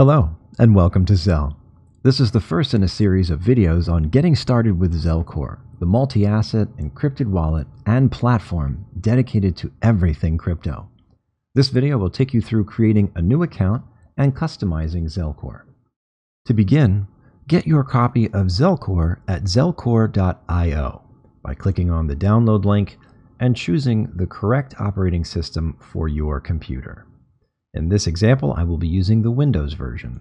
Hello, and welcome to Zel. This is the first in a series of videos on getting started with Zelcore, the multi-asset, encrypted wallet, and platform dedicated to everything crypto. This video will take you through creating a new account and customizing Zelcore. To begin, get your copy of Zelcore at zelcore.io by clicking on the download link and choosing the correct operating system for your computer. In this example, I will be using the Windows version.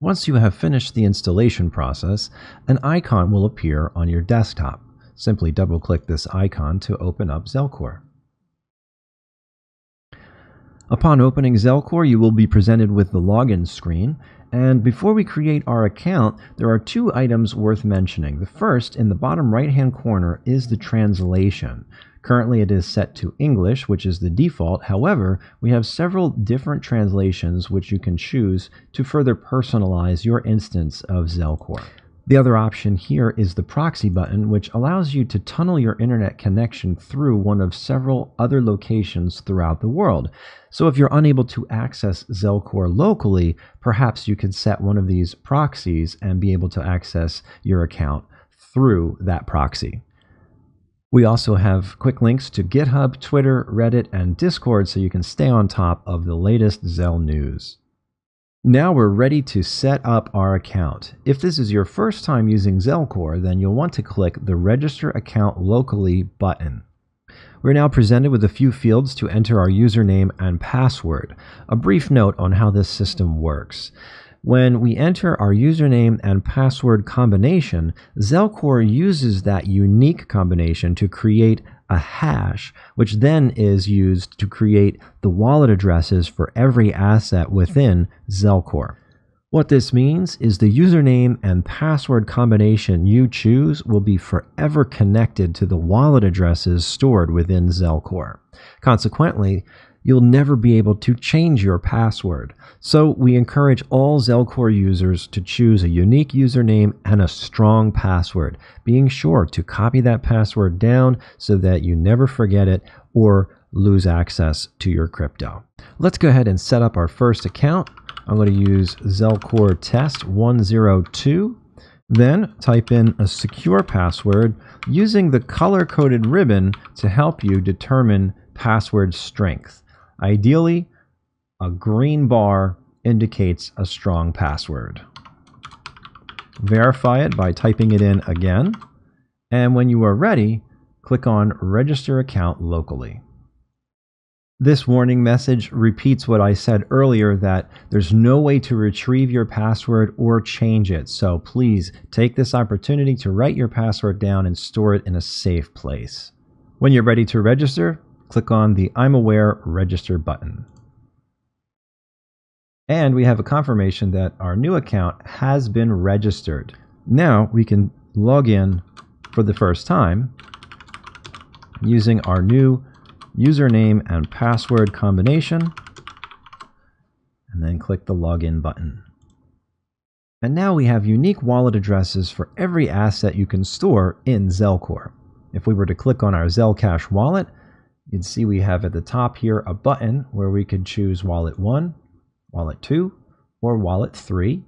Once you have finished the installation process, an icon will appear on your desktop. Simply double-click this icon to open up Zelcore. Upon opening Zelcore, you will be presented with the login screen. And before we create our account, there are two items worth mentioning. The first, in the bottom right-hand corner, is the translation. Currently it is set to English, which is the default. However, we have several different translations which you can choose to further personalize your instance of Zelcore. The other option here is the proxy button, which allows you to tunnel your internet connection through one of several other locations throughout the world. So if you're unable to access Zelcore locally, perhaps you could set one of these proxies and be able to access your account through that proxy. We also have quick links to GitHub, Twitter, Reddit, and Discord so you can stay on top of the latest Zel news. Now we're ready to set up our account. If this is your first time using Zelcore, then you'll want to click the Register Account Locally button. We're now presented with a few fields to enter our username and password. A brief note on how this system works. When we enter our username and password combination, Zelcore uses that unique combination to create a hash, which then is used to create the wallet addresses for every asset within Zelcore. What this means is the username and password combination you choose will be forever connected to the wallet addresses stored within Zelcore. Consequently, you'll never be able to change your password. So we encourage all Zelcore users to choose a unique username and a strong password, being sure to copy that password down so that you never forget it or lose access to your crypto. Let's go ahead and set up our first account. I'm going to use Zelcore test 102. Then type in a secure password using the color-coded ribbon to help you determine password strength. Ideally, a green bar indicates a strong password. Verify it by typing it in again. And when you are ready, click on Register Account Locally. This warning message repeats what I said earlier that there's no way to retrieve your password or change it. So please take this opportunity to write your password down and store it in a safe place. When you're ready to register, click on the I'm aware register button. And we have a confirmation that our new account has been registered. Now we can log in for the first time using our new username and password combination and then click the login button. And now we have unique wallet addresses for every asset you can store in Zelcore. If we were to click on our Zelcash wallet, You'd see we have at the top here a button where we could choose wallet 1, wallet 2, or wallet 3.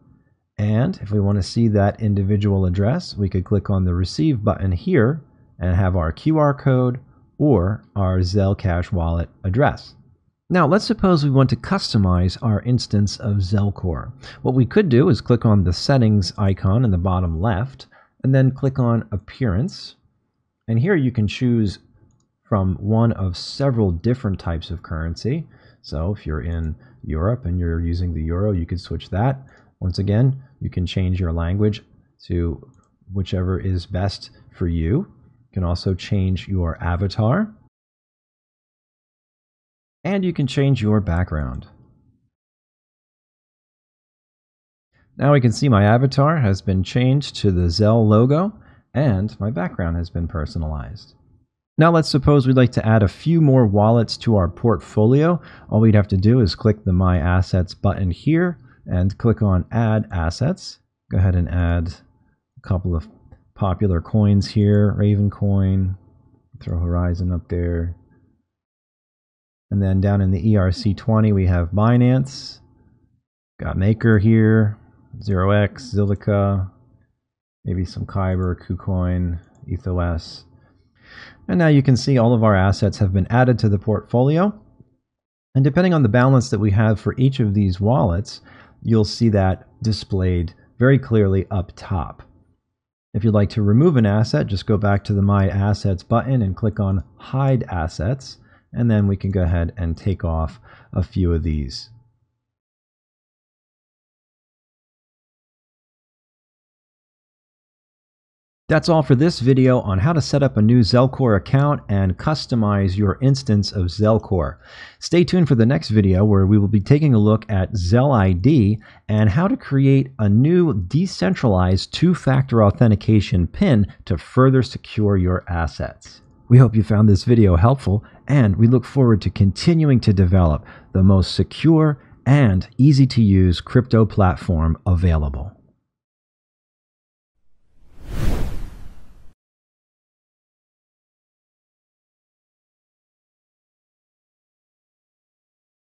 And if we want to see that individual address, we could click on the receive button here and have our QR code or our Zelcash wallet address. Now, let's suppose we want to customize our instance of Zelcore. What we could do is click on the settings icon in the bottom left and then click on appearance. And here you can choose from one of several different types of currency. So if you're in Europe and you're using the euro, you could switch that. Once again, you can change your language to whichever is best for you. You can also change your avatar. And you can change your background. Now we can see my avatar has been changed to the Zel logo and my background has been personalized. Now let's suppose we'd like to add a few more wallets to our portfolio. All we'd have to do is click the My Assets button here and click on Add Assets. Go ahead and add a couple of popular coins here, Raven Coin, throw Horizen up there. And then down in the ERC20 we have Binance, Got Maker here, 0x, Zilliqa, maybe some Kyber, KuCoin, ETHOS. And now you can see all of our assets have been added to the portfolio. And depending on the balance that we have for each of these wallets, you'll see that displayed very clearly up top. If you'd like to remove an asset, just go back to the My Assets button and click on Hide Assets, and then we can go ahead and take off a few of these. That's all for this video on how to set up a new Zelcore account and customize your instance of Zelcore. Stay tuned for the next video where we will be taking a look at ZelID and how to create a new decentralized two-factor authentication PIN to further secure your assets. We hope you found this video helpful and we look forward to continuing to develop the most secure and easy to use crypto platform available.